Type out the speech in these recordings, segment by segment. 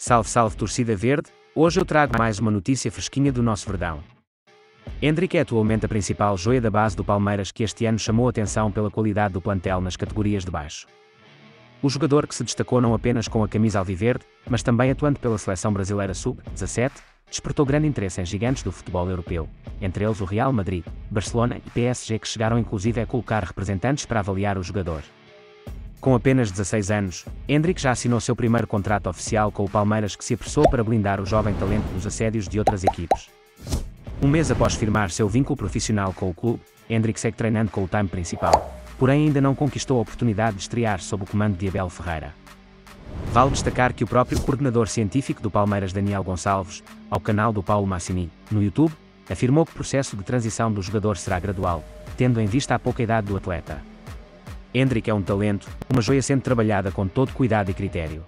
Salve, salve torcida verde, hoje eu trago mais uma notícia fresquinha do nosso verdão. Hendrick é atualmente a principal joia da base do Palmeiras que este ano chamou atenção pela qualidade do plantel nas categorias de baixo. O jogador que se destacou não apenas com a camisa alviverde, mas também atuando pela seleção brasileira sub-17, despertou grande interesse em gigantes do futebol europeu, entre eles o Real Madrid, Barcelona e PSG que chegaram inclusive a colocar representantes para avaliar o jogador. Com apenas 16 anos, Hendrick já assinou seu primeiro contrato oficial com o Palmeiras que se apressou para blindar o jovem talento dos assédios de outras equipes. Um mês após firmar seu vínculo profissional com o clube, Hendrick segue treinando com o time principal, porém ainda não conquistou a oportunidade de estrear sob o comando de Abel Ferreira. Vale destacar que o próprio coordenador científico do Palmeiras Daniel Gonçalves, ao canal do Paulo Massini, no YouTube, afirmou que o processo de transição do jogador será gradual, tendo em vista a pouca idade do atleta. Hendrick é um talento, uma joia sendo trabalhada com todo cuidado e critério.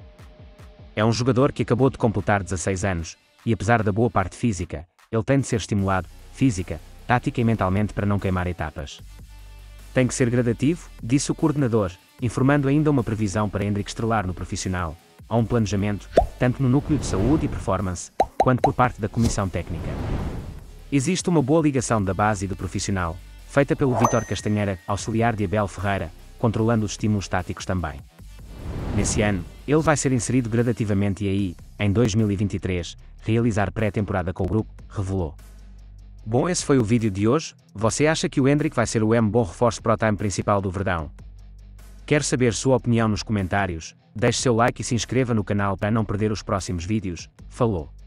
É um jogador que acabou de completar 16 anos, e apesar da boa parte física, ele tem de ser estimulado, física, tática e mentalmente para não queimar etapas. Tem que ser gradativo, disse o coordenador, informando ainda uma previsão para Hendrick estrelar no profissional. Há um planejamento, tanto no núcleo de saúde e performance, quanto por parte da comissão técnica. Existe uma boa ligação da base e do profissional, feita pelo Vítor Castanheira, auxiliar de Abel Ferreira, controlando os estímulos táticos também. Nesse ano, ele vai ser inserido gradativamente e aí, em 2023, realizar pré-temporada com o grupo, revelou. Bom, esse foi o vídeo de hoje. Você acha que o Hendrick vai ser o M bom reforço para o time principal do Verdão? Quer saber sua opinião nos comentários? Deixe seu like e se inscreva no canal para não perder os próximos vídeos. Falou!